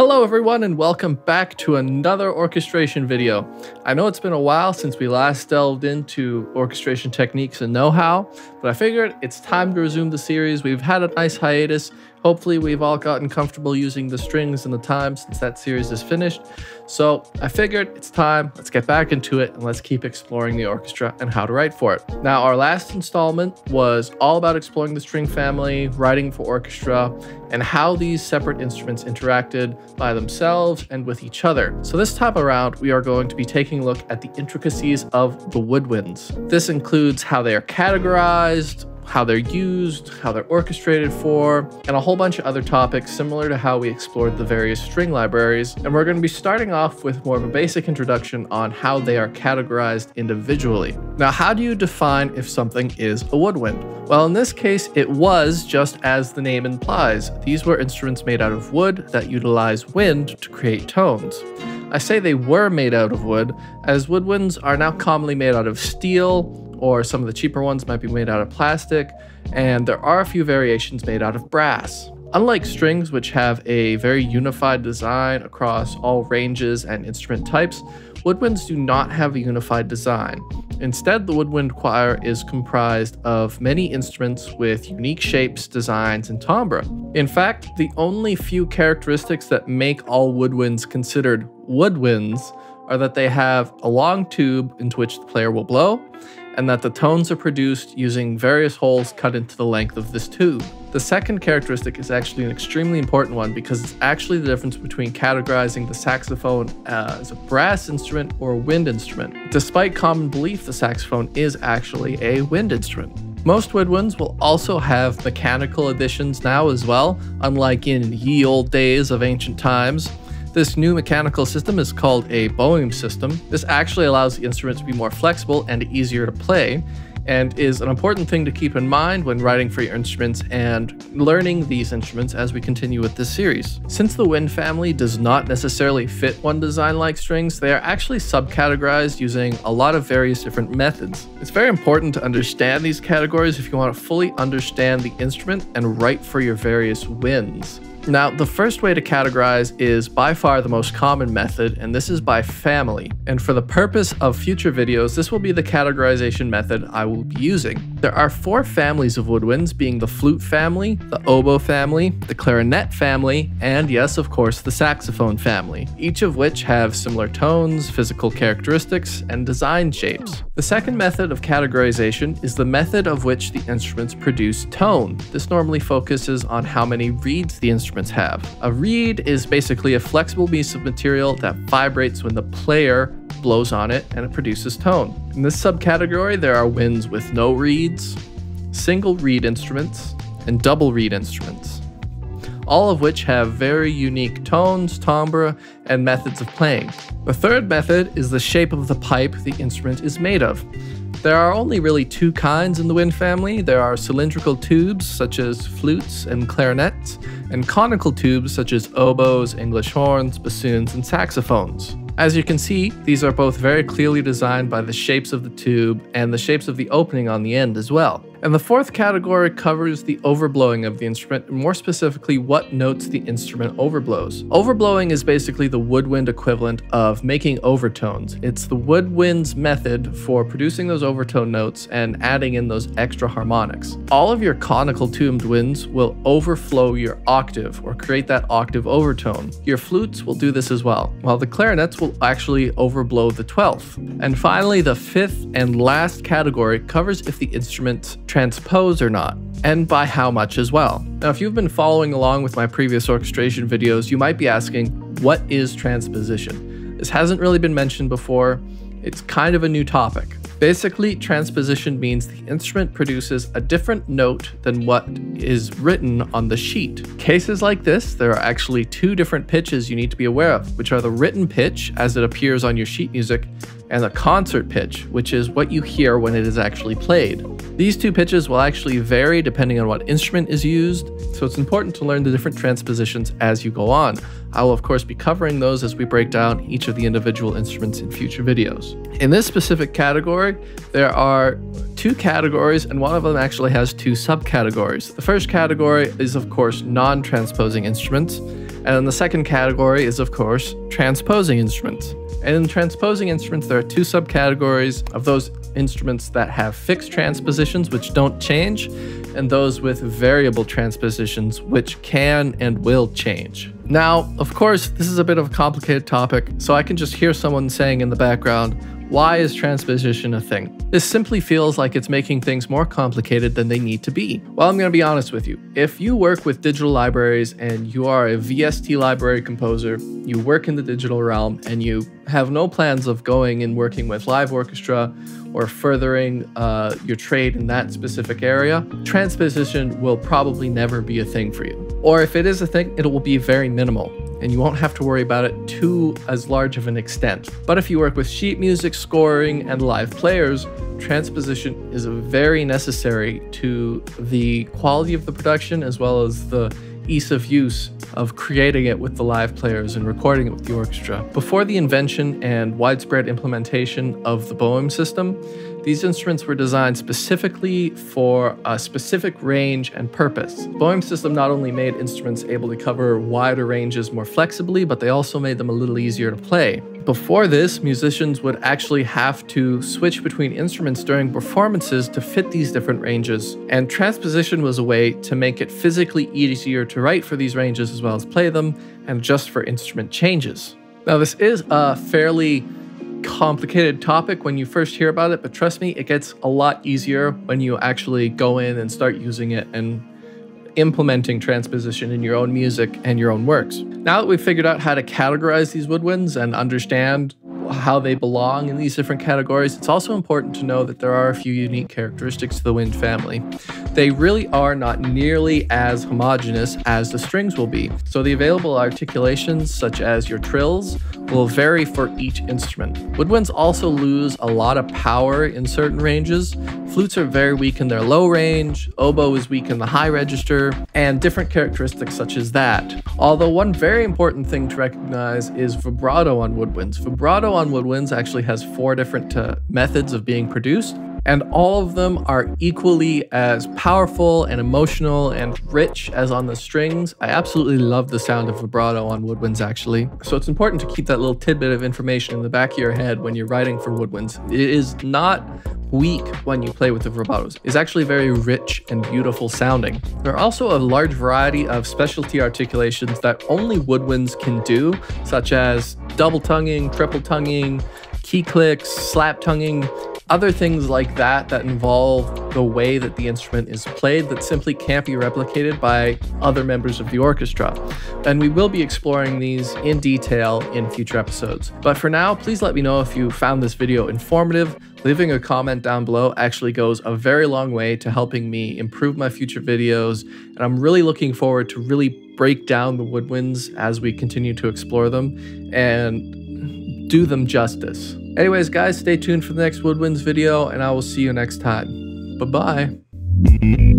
Hello everyone and welcome back to another orchestration video. I know it's been a while since we last delved into orchestration techniques and know-how, but I figured it's time to resume the series. We've had a nice hiatus Hopefully we've all gotten comfortable using the strings and the time since that series is finished. So I figured it's time, let's get back into it and let's keep exploring the orchestra and how to write for it. Now our last installment was all about exploring the string family, writing for orchestra, and how these separate instruments interacted by themselves and with each other. So this time around, we are going to be taking a look at the intricacies of the woodwinds. This includes how they are categorized, how they're used, how they're orchestrated for, and a whole bunch of other topics similar to how we explored the various string libraries. And we're going to be starting off with more of a basic introduction on how they are categorized individually. Now, how do you define if something is a woodwind? Well, in this case, it was just as the name implies. These were instruments made out of wood that utilize wind to create tones. I say they were made out of wood, as woodwinds are now commonly made out of steel, or some of the cheaper ones might be made out of plastic, and there are a few variations made out of brass. Unlike strings, which have a very unified design across all ranges and instrument types, woodwinds do not have a unified design. Instead, the woodwind choir is comprised of many instruments with unique shapes, designs, and timbre. In fact, the only few characteristics that make all woodwinds considered woodwinds are that they have a long tube into which the player will blow, and that the tones are produced using various holes cut into the length of this tube. The second characteristic is actually an extremely important one because it's actually the difference between categorizing the saxophone as a brass instrument or a wind instrument. Despite common belief, the saxophone is actually a wind instrument. Most woodwinds will also have mechanical additions now as well, unlike in ye old days of ancient times. This new mechanical system is called a Boehm system. This actually allows the instrument to be more flexible and easier to play, and is an important thing to keep in mind when writing for your instruments and learning these instruments as we continue with this series. Since the wind family does not necessarily fit one design like strings, they are actually subcategorized using a lot of various different methods. It's very important to understand these categories if you want to fully understand the instrument and write for your various winds. Now, the first way to categorize is by far the most common method, and this is by family. And for the purpose of future videos, this will be the categorization method I will be using. There are four families of woodwinds, being the flute family, the oboe family, the clarinet family, and yes, of course, the saxophone family, each of which have similar tones, physical characteristics, and design shapes. The second method of categorization is the method of which the instruments produce tone. This normally focuses on how many reeds the instruments have. A reed is basically a flexible piece of material that vibrates when the player blows on it and it produces tone. In this subcategory, there are winds with no reeds, single reed instruments, and double reed instruments, all of which have very unique tones, timbre, and methods of playing. The third method is the shape of the pipe the instrument is made of. There are only really two kinds in the wind family. There are cylindrical tubes, such as flutes and clarinets, and conical tubes, such as oboes, English horns, bassoons, and saxophones. As you can see, these are both very clearly designed by the shapes of the tube and the shapes of the opening on the end as well. And the fourth category covers the overblowing of the instrument, more specifically what notes the instrument overblows. Overblowing is basically the woodwind equivalent of making overtones. It's the woodwind's method for producing those overtone notes and adding in those extra harmonics. All of your conical tubed winds will overblow your octave or create that octave overtone. Your flutes will do this as well, while the clarinets will actually overblow the 12th. And finally, the fifth and last category covers if the instrument transpose or not, and by how much as well. Now, if you've been following along with my previous orchestration videos, you might be asking, what is transposition? This hasn't really been mentioned before. It's kind of a new topic. Basically, transposition means the instrument produces a different note than what is written on the sheet. Cases like this, there are actually two different pitches you need to be aware of, which are the written pitch as it appears on your sheet music and the concert pitch, which is what you hear when it is actually played. These two pitches will actually vary depending on what instrument is used, so it's important to learn the different transpositions as you go on. I will of course be covering those as we break down each of the individual instruments in future videos. In this specific category, there are two categories and one of them actually has two subcategories. The first category is of course non-transposing instruments, And then the second category is, of course, transposing instruments. And in transposing instruments, there are two subcategories of those instruments that have fixed transpositions, which don't change, and those with variable transpositions, which can and will change. Now, of course, this is a bit of a complicated topic, so I can just hear someone saying in the background, why is transposition a thing? This simply feels like it's making things more complicated than they need to be. Well, I'm going to be honest with you. If you work with digital libraries and you are a VST library composer, you work in the digital realm, and you have no plans of going and working with live orchestra or furthering uh, your trade in that specific area, transposition will probably never be a thing for you. Or if it is a thing, it will be very minimal and you won't have to worry about it to as large of an extent. But if you work with sheet music, scoring, and live players, transposition is very necessary to the quality of the production as well as the ease of use of creating it with the live players and recording it with the orchestra. Before the invention and widespread implementation of the Boehm system, these instruments were designed specifically for a specific range and purpose. The Boehm system not only made instruments able to cover wider ranges more flexibly, but they also made them a little easier to play. Before this, musicians would actually have to switch between instruments during performances to fit these different ranges, and transposition was a way to make it physically easier to write for these ranges as well as play them, and adjust for instrument changes. Now, this is a fairly complicated topic when you first hear about it, but trust me, it gets a lot easier when you actually go in and start using it and implementing transposition in your own music and your own works. Now that we've figured out how to categorize these woodwinds and understand how they belong in these different categories, it's also important to know that there are a few unique characteristics to the wind family. They really are not nearly as homogeneous as the strings will be, so the available articulations, such as your trills, will vary for each instrument. Woodwinds also lose a lot of power in certain ranges. Flutes are very weak in their low range, oboe is weak in the high register, and different characteristics such as that. Although one very important thing to recognize is vibrato on woodwinds. Vibrato on woodwinds actually has four different uh, methods of being produced and all of them are equally as powerful and emotional and rich as on the strings. I absolutely love the sound of vibrato on woodwinds actually. So it's important to keep that little tidbit of information in the back of your head when you're writing for woodwinds. It is not weak when you play with the vibratos. It's actually very rich and beautiful sounding. There are also a large variety of specialty articulations that only woodwinds can do, such as double tonguing, triple tonguing, key clicks, slap tonguing, other things like that that involve the way that the instrument is played that simply can't be replicated by other members of the orchestra. And we will be exploring these in detail in future episodes. But for now, please let me know if you found this video informative. Leaving a comment down below actually goes a very long way to helping me improve my future videos. And I'm really looking forward to really break down the woodwinds as we continue to explore them and do them justice. Anyways, guys, stay tuned for the next Woodwinds video, and I will see you next time. Bye-bye.